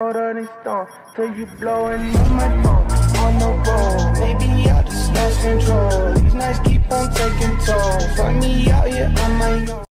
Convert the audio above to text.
Rolling stone till you blowing up my phone on the road. Maybe I just lost control. These nights keep on taking toll. Find me out here on my own.